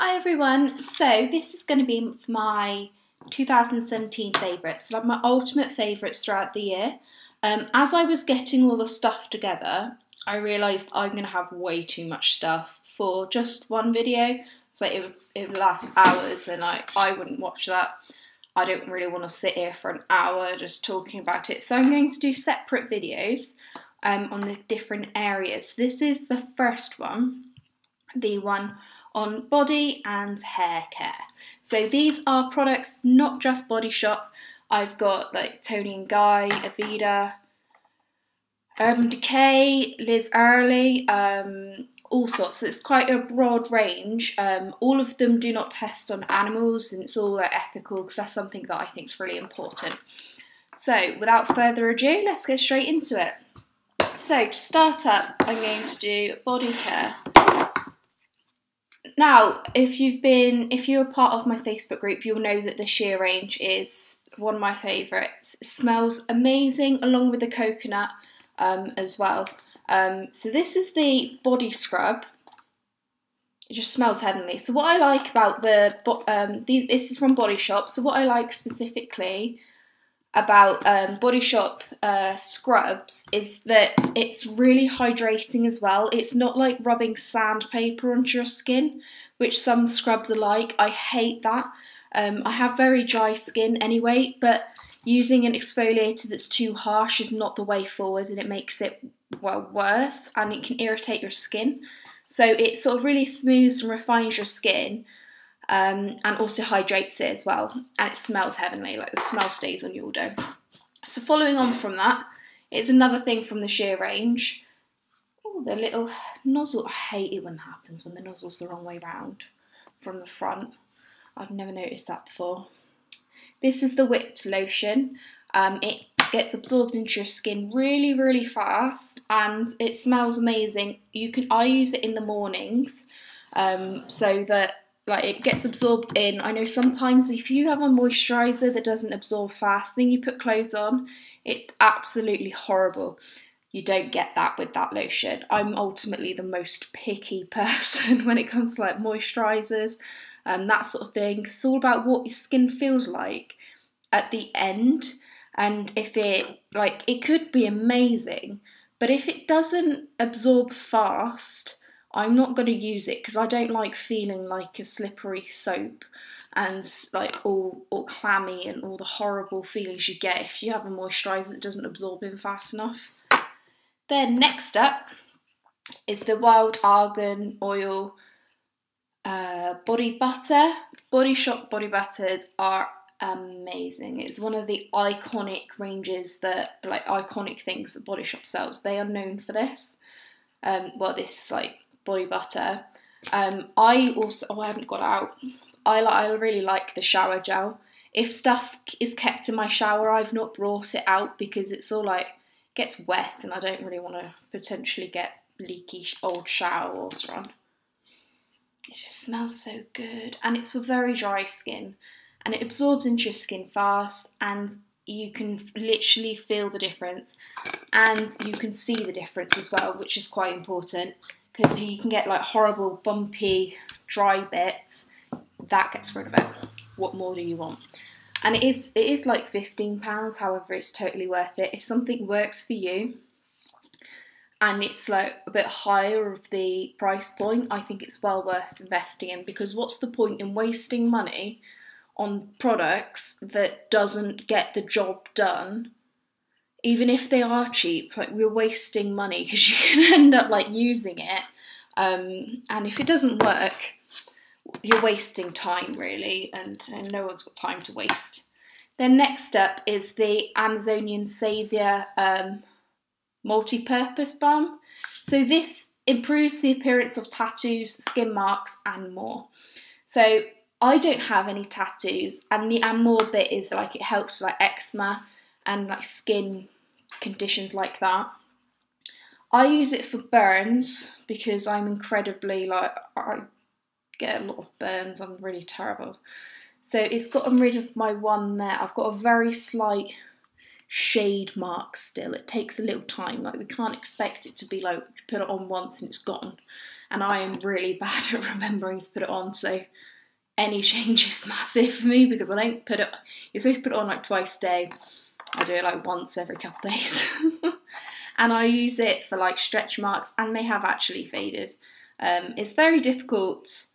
Hi everyone, so this is going to be my 2017 favourites, like my ultimate favourites throughout the year. Um, as I was getting all the stuff together, I realised I'm going to have way too much stuff for just one video. So it would, it would last hours and I, I wouldn't watch that. I don't really want to sit here for an hour just talking about it. So I'm going to do separate videos um, on the different areas. This is the first one, the one on body and hair care. So these are products not just Body Shop. I've got like Toni and Guy, Aveda, Urban Decay, Liz Earle, um, all sorts. So it's quite a broad range. Um, all of them do not test on animals, and it's all like, ethical because that's something that I think is really important. So without further ado, let's get straight into it. So to start up, I'm going to do body care. Now, if you've been, if you're a part of my Facebook group, you'll know that the Shea range is one of my favourites. It smells amazing, along with the coconut um, as well. Um, so this is the body scrub. It just smells heavenly. So what I like about the, um, this is from Body Shop. So what I like specifically about um, Body Shop uh, scrubs is that it's really hydrating as well. It's not like rubbing sandpaper onto your skin, which some scrubs are like. I hate that. Um, I have very dry skin anyway, but using an exfoliator that's too harsh is not the way forward and it makes it well worse and it can irritate your skin. So it sort of really smooths and refines your skin um, and also hydrates it as well. And it smells heavenly, like the smell stays on you all day. So following on from that, it's another thing from the Shea range. Oh, the little nozzle. I hate it when that happens, when the nozzle's the wrong way round from the front. I've never noticed that before. This is the whipped lotion. Um, it gets absorbed into your skin really, really fast, and it smells amazing. You can I use it in the mornings, um, so that like it gets absorbed in. I know sometimes if you have a moisturizer that doesn't absorb fast, then you put clothes on, it's absolutely horrible. You don't get that with that lotion. I'm ultimately the most picky person when it comes to like moisturizers and um, that sort of thing. It's all about what your skin feels like at the end, and if it like it could be amazing, but if it doesn't absorb fast I'm not going to use it because I don't like feeling like a slippery soap and like all, all clammy and all the horrible feelings you get if you have a moisturiser that doesn't absorb in fast enough. Then next up is the Wild Argan Oil uh, Body Butter. Body Shop Body Butters are amazing. It's one of the iconic ranges that, like, iconic things that Body Shop sells. They are known for this. Um, well, this like body butter. Um, I also oh I haven't got out. I like I really like the shower gel. If stuff is kept in my shower, I've not brought it out because it's all like gets wet and I don't really want to potentially get leaky old shower water on. It just smells so good and it's for very dry skin and it absorbs into your skin fast and you can literally feel the difference and you can see the difference as well, which is quite important because you can get like horrible bumpy dry bits. That gets rid of it. What more do you want? And it is it is like 15 pounds however it's totally worth it. If something works for you and it's like a bit higher of the price point i think it's well worth investing in. Because what's the point in wasting money on products that doesn't get the job done even if they are cheap, like we're wasting money because you can end up like using it, um, and if it doesn't work, you're wasting time really, and, and no one's got time to waste. Then next up is the Amazonian Saviour um, multi-purpose balm. So this improves the appearance of tattoos, skin marks, and more. So I don't have any tattoos, and the and more bit is like it helps like eczema and like skin conditions like that. I use it for burns because I'm incredibly like I get a lot of burns. I'm really terrible. So it's gotten rid of my one there. I've got a very slight shade mark still. It takes a little time. Like we can't expect it to be like put it on once and it's gone. and I am really bad at remembering to put it on. So any change is massive for me because I don't put it. You're supposed to put it on like twice a day. I do it like once every couple days, and I use it for like stretch marks, and they have actually faded. Um, it's very difficult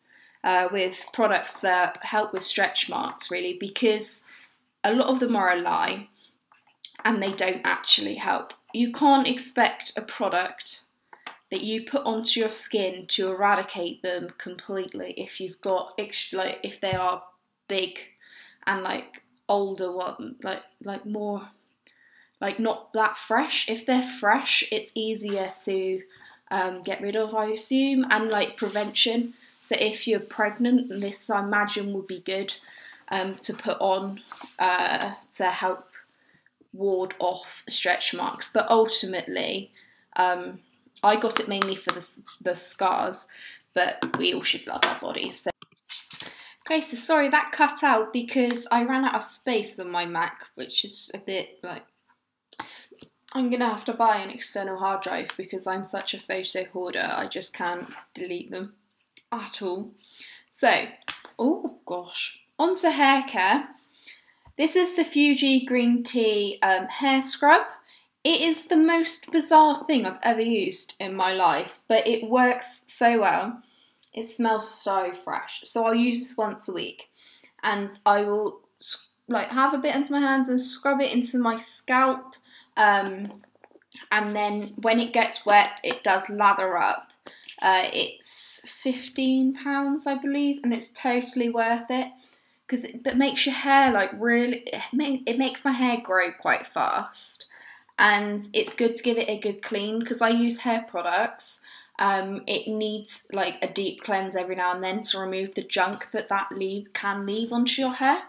uh, with products that help with stretch marks, really, because a lot of them are a lie and they don't actually help. You can't expect a product that you put onto your skin to eradicate them completely if you've got like if they are big and like older one like like more like not that fresh if they're fresh it's easier to um, get rid of i assume and like prevention so if you're pregnant this i imagine would be good um, to put on uh, to help ward off stretch marks. But ultimately, um, I got it mainly for the, the scars, but we all should love our bodies. So. Okay, so sorry that cut out because I ran out of space on my Mac, which is a bit like. I'm gonna have to buy an external hard drive because I'm such a photo hoarder, I just can't delete them at all. So, oh gosh, on to hair care. This is the Fuji Green Tea um, Hair Scrub. It is the most bizarre thing I've ever used in my life, but it works so well. It smells so fresh. So I'll use this once a week, and I will like have a bit into my hands and scrub it into my scalp. Um, and then when it gets wet, it does lather up. Uh, it's fifteen pounds, I believe, and it's totally worth it because it, it makes your hair like really it makes my hair grow quite fast. And it's good to give it a good clean because I use hair products. Um, it needs like a deep cleanse every now and then to remove the junk that that leave can leave onto your hair.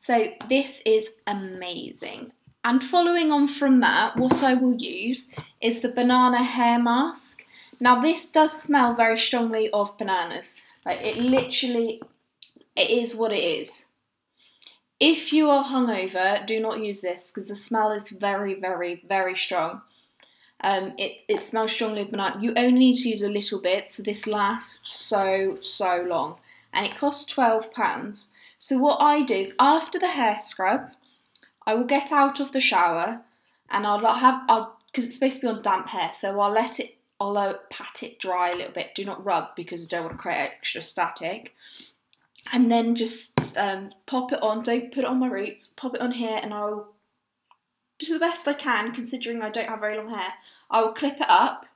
So this is amazing and following on from that what I will use is the banana hair mask now this does smell very strongly of bananas like it literally it is what it is. If you are hungover, do not use this because the smell is very, very, very strong. Um, it, it smells strongly of banana. You only need to use a little bit, so this lasts so, so long. And it costs £12. So what I do is after the hair scrub, I will get out of the shower and I'll have, I'll because it's supposed to be on damp hair, so I'll let it, I'll uh, pat it dry a little bit. Do not rub because I don't want to create extra static and then just um, pop it on. Don't put it on my roots. Pop it on here, and I'll do the best I can, considering I don't have very long hair. I will clip it up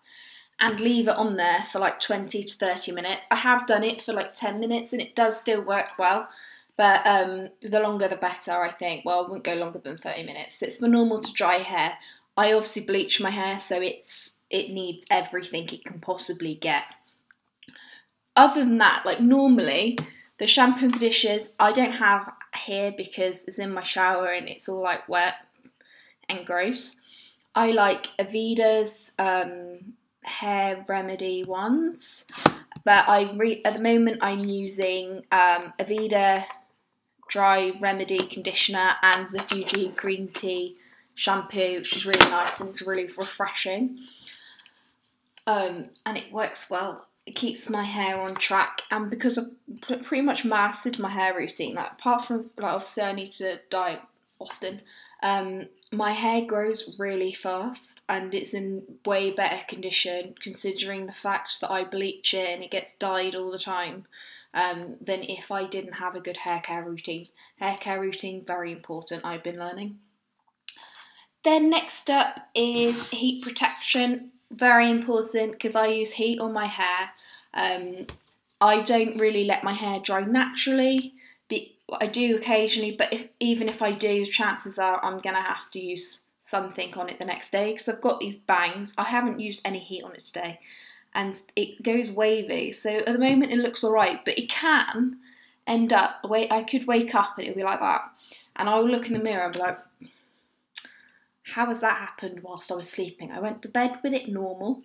and leave it on there for like 20 to 30 minutes. I have done it for like 10 minutes, and it does still work well. But um, the longer the better, I think. Well, I wouldn't go longer than 30 minutes. It's for normal to dry hair. I obviously bleach my hair, so it's it needs everything it can possibly get. Other than that, like normally, the shampoo and conditioners I don't have here because it's in my shower and it's all like wet and gross. I like Aveda's um, hair remedy ones, but I re- at the moment I'm using um, Aveda dry remedy conditioner and the Fuji green tea shampoo, which is really nice and it's really refreshing. Um, and it works well it keeps my hair on track and because I've pretty much mastered my hair routine like apart from like obviously I need to dye often um, my hair grows really fast and it's in way better condition considering the fact that I bleach it and it gets dyed all the time um, than if I didn't have a good hair care routine. Hair care routine, very important, I've been learning. Then next up is heat protection very important because I use heat on my hair. Um, I don't really let my hair dry naturally. I do occasionally, but if, even if I do, chances are I'm gonna have to use something on it the next day because I've got these bangs. I haven't used any heat on it today, and it goes wavy. So at the moment it looks alright, but it can end up. I could wake up and it'll be like that, and I will look in the mirror and be like, how has that happened whilst I was sleeping? I went to bed with it normal,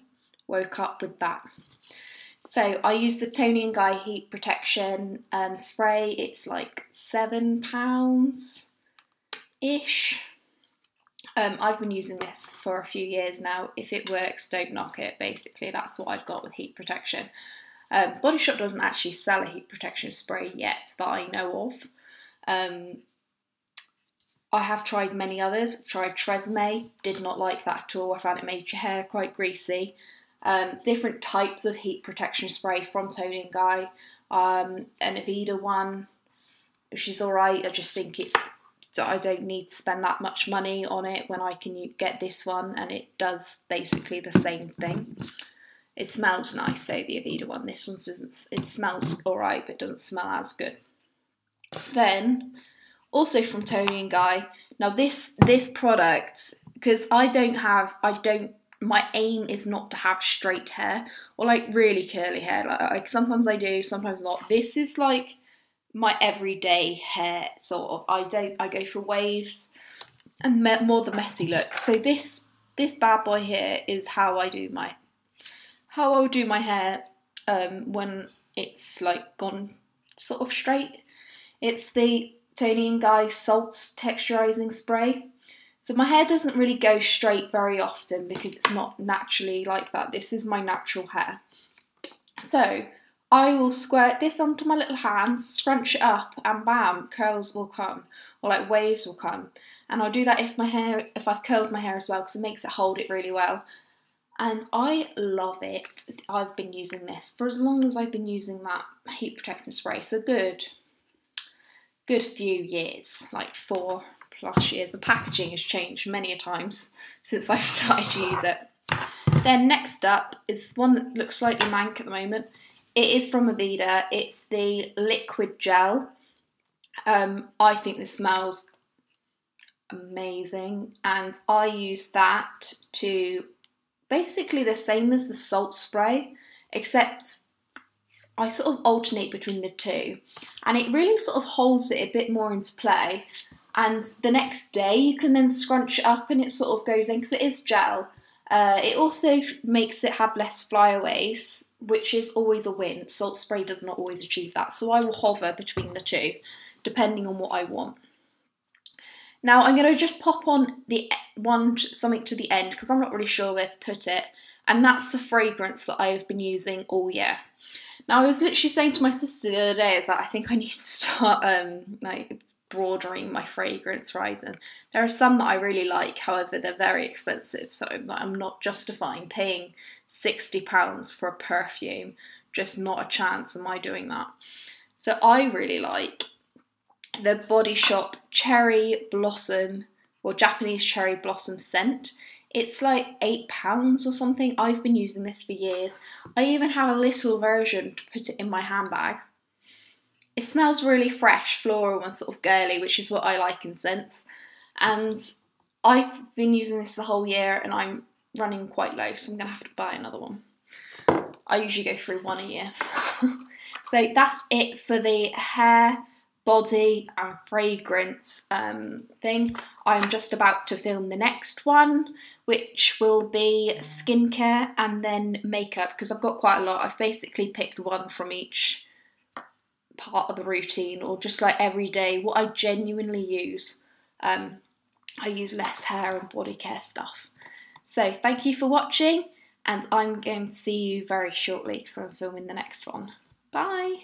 woke up with that. So I use the Toni and Guy Heat Protection um, spray. It's like seven pounds ish. Um, I've been using this for a few years now. If it works, don't knock it. Basically, that's what I've got with heat protection. Um, Body Shop doesn't actually sell a heat protection spray yet that I know of. Um, I have tried many others. I've tried Tresemme, did not like that at all. I found it made your hair quite greasy. Um, different types of heat protection spray from Toni and Guy. Um, an Aveda one, which is alright. I just think it's I don't need to spend that much money on it when I can get this one, and it does basically the same thing. It smells nice, though the Aveda one. This one doesn't. It smells alright, but doesn't smell as good. Then also from Toni and Guy. Now this this product because I don't have I don't my aim is not to have straight hair or like really curly hair. Like, like sometimes I do, sometimes not. This is like my everyday hair sort of. I don't I go for waves and me- more the messy look. So this this bad boy here is how I do my how I'll do my hair um, when it's like gone sort of straight. It's the Toni and Guy Salts Texturizing Spray. So my hair doesn't really go straight very often because it's not naturally like that. This is my natural hair. So I will squirt this onto my little hands, scrunch it up, and bam, curls will come, or like waves will come. And I'll do that if my hair, if I've curled my hair as well, because it makes it hold it really well. And I love it. I've been using this for as long as I've been using that heat protectant spray. So good good few years, like four plus years. The packaging has changed many a times since I've started to use it. Then next up is one that looks slightly mank at the moment. It is from Aveda. It's the liquid gel. Um, I think this smells amazing, and I use that to basically the same as the salt spray, except I sort of alternate between the two, and it really sort of holds it a bit more into play. And the next day, you can then scrunch it up, and it sort of goes in because it is gel. Uh, it also makes it have less flyaways, which is always a win. Salt spray does not always achieve that, so I will hover between the two, depending on what I want. Now I'm going to just pop on the one something to the end because I'm not really sure where to put it, and that's the fragrance that I have been using all year. Now I was literally saying to my sister the other day is that I think I need to start um like broadening my fragrance horizon. There are some that I really like, however they're very expensive, so I'm, not justifying paying sixty pounds for a perfume. Just not a chance am I doing that. So I really like the Body Shop Cherry Blossom or Japanese Cherry Blossom scent. It's like eight pounds or something. I've been using this for years. I even have a little version to put it in my handbag. It smells really fresh, floral, and sort of girly, which is what I like in scents. And I've been using this the whole year and I'm running quite low, so I'm gonna have to buy another one. I usually go through one a year. so that's it for the hair body and fragrance um, thing. I'm just about to film the next one, which will be skincare and then makeup because I've got quite a lot. I've basically picked one from each part of the routine or just like every day what I genuinely use. Um, I use less hair and body care stuff. So thank you for watching and I'm going to see you very shortly because I'm filming the next one. Bye!